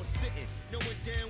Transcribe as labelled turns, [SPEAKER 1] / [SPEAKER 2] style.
[SPEAKER 1] was sitting, knowing damn